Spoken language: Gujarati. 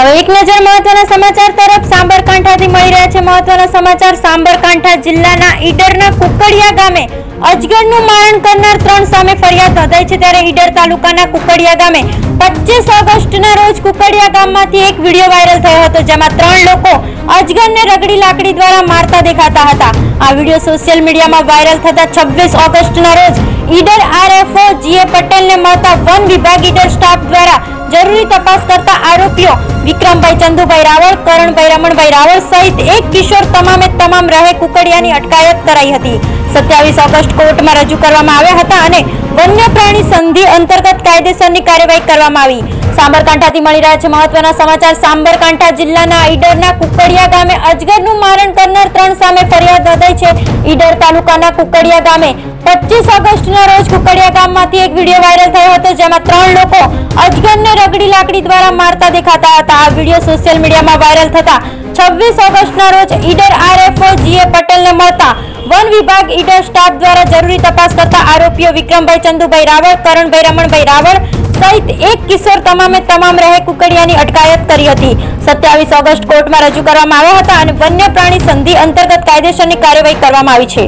હવે એક નજર મહત્વના સમાચાર તરફ સાંબરકાંઠાથી મળી રહ્યા છે મહત્વના સમાચાર. સાંબરકાંઠા જિલ્લાના ઈડરના કુકડિયા ગામે અજગરનું મારણ કરનાર ત્રણ સામે ફરિયાદ નોંધાઈ છે ત્યારે ઈડર તાલુકાના કુકડિયા ગામે પચીસ ઓગસ્ટના રોજ કુકડિયા ગામમાંથી એક વીડિયો વાયરલ થયો હતો જેમાં ત્રણ લોકો અજગરને રગડી લાકડી દ્વારા મારતા દેખાતા હતા. આ વીડિયો સોશિયલ મીડિયામાં વાયરલ થતા છવ્વીસ ઓગસ્ટના રોજ ઈડર આરએફઓ જીએ પટેલને મળતા વન વિભાગ ઈડર સ્ટાફ દ્વારા જરૂરી તપાસ કરતા આરોપીઓ વિક્રમભાઈ, ચંદુભાઈ રાવળ, કરણભાઈ, રમણભાઈ રાવળ સહિત એક કિશોર તમામે તમામ રહે કુકડિયાની અટકાયત કરાઈ હતી. સત્યાવીસ ઓગસ્ટ કોર્ટમાં રજૂ કરવામાં આવ્યા હતા અને વન્ય પ્રાણી સંધિ અંતર્ગત કાયદેસરની કાર્યવાહી કરવામાં આવી. સાબરકાંઠાથી મળી રહ્યા છે મહત્વના સમાચાર. સાબરકાંઠા જિલ્લાના ઈડરના કુકડિયા ગામે અજગરનું મારણ કરનાર ત્રણ સામે ફરિયાદ નોંધાઈ છે. ઈડર તાલુકાના કુકડિયા ગામે પચીસ ઓગસ્ટના રોજ કુકડિયા ગામમાંથી એક વીડિયો વાયરલ થયો હતો, જેમાં ત્રણ લોકો અજગરને રગડી લાકડી દ્વારા મારતા દેખાતા હતા. આ વીડિયો સોશિયલ મીડિયામાં વાયરલ થતા છવ્વીસ ઓગસ્ટના રોજ ઈડર આરએફઓ જીએ પટેલને મળતા વન વિભાગ ઈડર સ્ટાફ દ્વારા જરૂરી તપાસ કરતા આરોપીઓ વિક્રમભાઈ ચંદુભાઈ રાવળ, કરણભાઈ રમણભાઈ રાવળ સહિત એક કિશોર તમામે તમામ રહે કુકડિયાની અટકાયત કરી હતી. સત્યાવીસ ઓગસ્ટ કોર્ટમાં રજૂ કરવામાં આવ્યા હતા અને વન્ય પ્રાણી સંધિ અંતર્ગત કાયદેસરની કાર્યવાહી કરવામાં આવી છે.